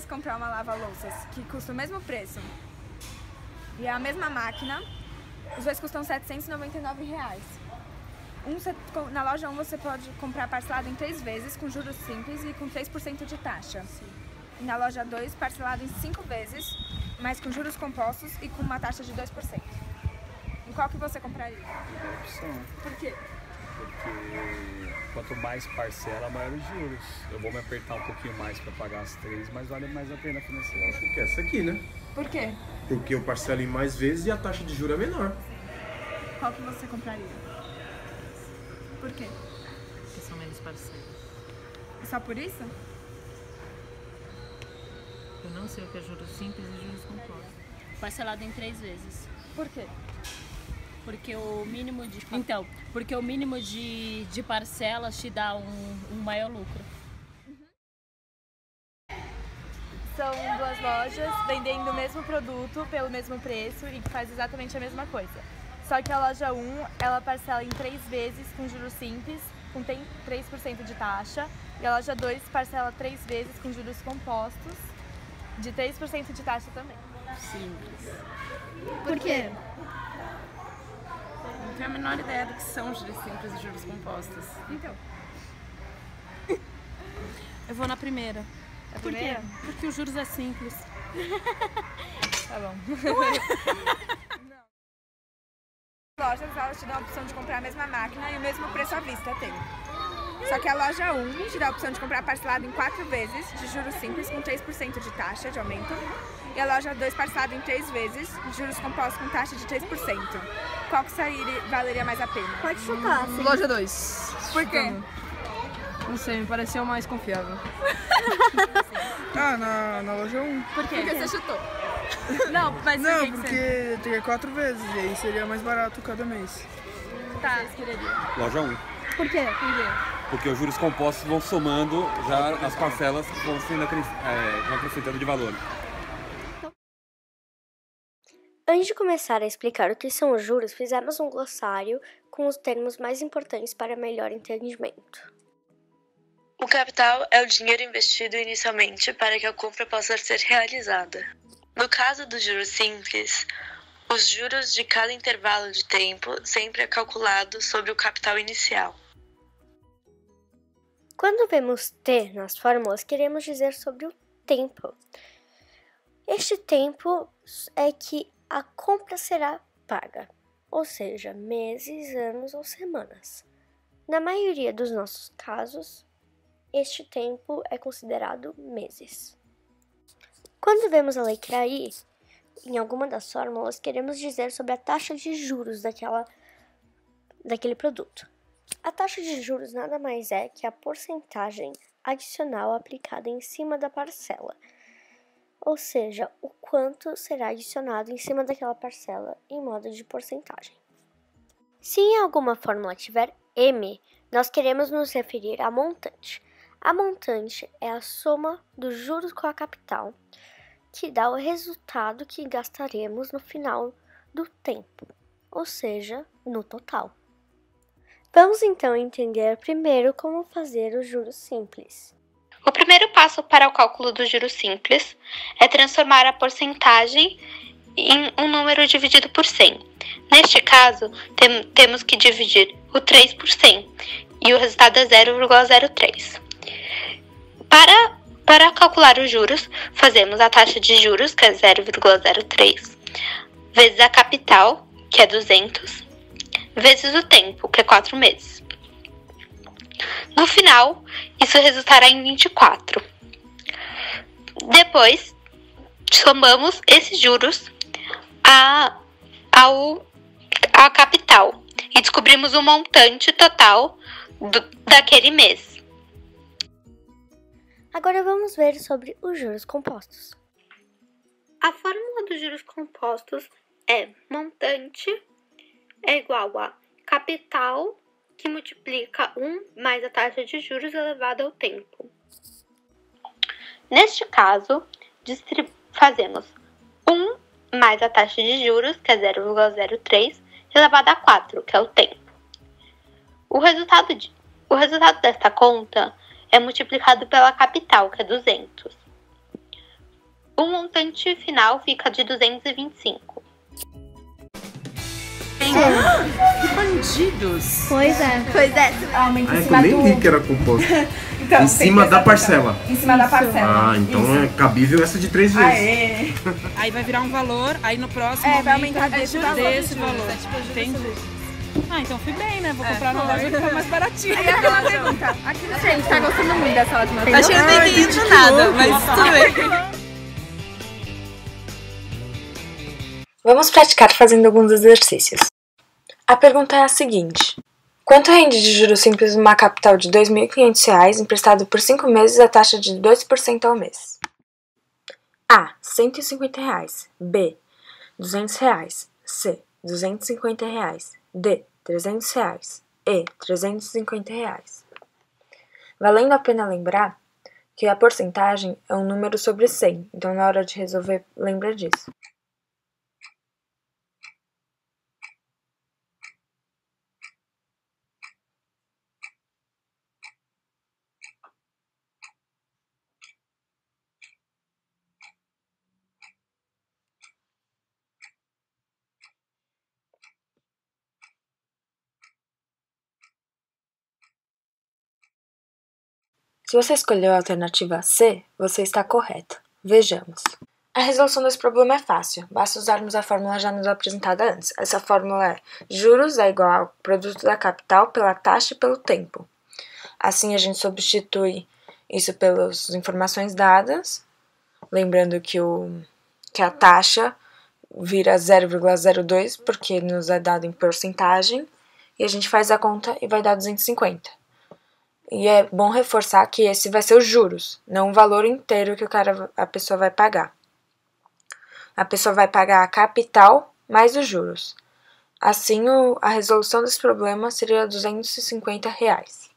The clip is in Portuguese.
quisesse comprar uma lava-louças que custa o mesmo preço e é a mesma máquina, os dois custam 799 reais. Um, na loja 1 você pode comprar parcelado em três vezes, com juros simples e com 3% de taxa. Sim. E na loja 2, parcelado em cinco vezes, mas com juros compostos e com uma taxa de 2%. Em qual que você compraria? Opção. Por quê? Porque quanto mais parcela, maior os juros. Eu vou me apertar um pouquinho mais para pagar as três, mas vale mais a pena financiar. Acho que é essa aqui, né? Por quê? Porque eu parcelo em mais vezes e a taxa de juros é menor. Qual que você compraria? Por quê? Porque são menos parcelas. Só por isso? Eu não sei o que é juros simples e juros compostos. Parcelado em três vezes. Por quê? Porque o mínimo de. Então, porque o mínimo de, de parcelas te dá um, um maior lucro. São duas lojas vendendo o mesmo produto pelo mesmo preço e que faz exatamente a mesma coisa. Só que a loja 1, ela parcela em três vezes com juros simples, com 3% de taxa. E a loja 2 parcela três vezes com juros compostos, de 3% de taxa também. Simples. Por quê? Não tenho a menor ideia do que são juros simples e juros compostos. Então. Eu vou na primeira. A Por primeira? quê? Porque os juros é simples. Tá bom. lojas elas te dão a opção de comprar a mesma máquina e o mesmo preço à vista tem. Só que a loja 1 te dá a opção de comprar parcelado em 4 vezes, de juros simples, com 3% de taxa de aumento. E a loja 2 parcelado em 3 vezes, de juros compostos com taxa de 3%. Qual que sairia, valeria mais a pena? Pode chutar, sim. Loja 2. Por quê? Não sei, me pareceu mais confiável. ah, na, na loja 1. Por quê? Porque você chutou. Não, mas por Não, que que porque tem quatro vezes e aí seria mais barato cada mês. Tá. Loja 1. Por quê? Porque os juros compostos vão somando já as parcelas que vão sendo é, vão acrescentando de valor. Antes de começar a explicar o que são os juros, fizemos um glossário com os termos mais importantes para melhor entendimento. O capital é o dinheiro investido inicialmente para que a compra possa ser realizada. No caso dos juros simples, os juros de cada intervalo de tempo sempre é calculado sobre o capital inicial. Quando vemos T nas fórmulas, queremos dizer sobre o tempo. Este tempo é que a compra será paga, ou seja, meses, anos ou semanas. Na maioria dos nossos casos, este tempo é considerado meses. Quando vemos a letra I, em alguma das fórmulas, queremos dizer sobre a taxa de juros daquela, daquele produto. A taxa de juros nada mais é que a porcentagem adicional aplicada em cima da parcela, ou seja, o quanto será adicionado em cima daquela parcela em modo de porcentagem. Se em alguma fórmula tiver M, nós queremos nos referir a montante. A montante é a soma dos juros com a capital, que dá o resultado que gastaremos no final do tempo, ou seja, no total. Vamos então entender primeiro como fazer os juros simples. O primeiro passo para o cálculo do juros simples é transformar a porcentagem em um número dividido por 100. Neste caso, tem- temos que dividir o 3 por 100 e o resultado é 0,03. Para, para calcular os juros, fazemos a taxa de juros, que é 0,03, vezes a capital, que é 200, vezes o tempo, que é 4 meses. No final, isso resultará em 24. Depois, somamos esses juros a, ao, à capital e descobrimos o montante total do, daquele mês. Agora vamos ver sobre os juros compostos. A fórmula dos juros compostos é montante é igual a capital que multiplica 1 mais a taxa de juros elevada ao tempo. Neste caso, fazemos 1 mais a taxa de juros, que é 0,03, elevado a 4, que é o tempo. O resultado, de- o resultado desta conta é multiplicado pela capital, que é 200. O montante final fica de 225. Bandidos. Pois é. Pois é, aumenta Ah, em é que eu cima nem do... li que era composto. Então, em cima que da parcela. Em cima da parcela. Ah, então é cabível essa de três vezes. Aê! Aí vai virar um valor, aí no próximo É, vai aumenta aumentar desse valor. desse valor. Entendi. Ah, então fui bem, né? Vou É, comprar no loja que tá mais baratinho. Aí aquela pergunta. Aqui no gente, tá gostando muito dessa aula de Achei que não tem que ir de nada, mas tudo bem. Vamos praticar fazendo alguns exercícios. A pergunta é a seguinte: Quanto rende de juros simples uma capital de R$ 2.500 emprestado por 5 meses a taxa de 2% ao mês? A. 150 reais. B. 200 reais. C. 250 reais. D. 300 reais. E. 350 reais. Valendo a pena lembrar que a porcentagem é um número sobre 100, então na hora de resolver, lembra disso. Se você escolheu a alternativa C, você está correto. Vejamos. A resolução desse problema é fácil, basta usarmos a fórmula já nos apresentada antes. Essa fórmula é juros é igual ao produto da capital pela taxa e pelo tempo. Assim, a gente substitui isso pelas informações dadas, lembrando que, o, que a taxa vira 0,02 porque nos é dado em porcentagem, e a gente faz a conta e vai dar 250. E é bom reforçar que esse vai ser os juros, não o valor inteiro que o cara, a pessoa vai pagar. A pessoa vai pagar a capital mais os juros. Assim, o, a resolução desse problema seria 250 reais.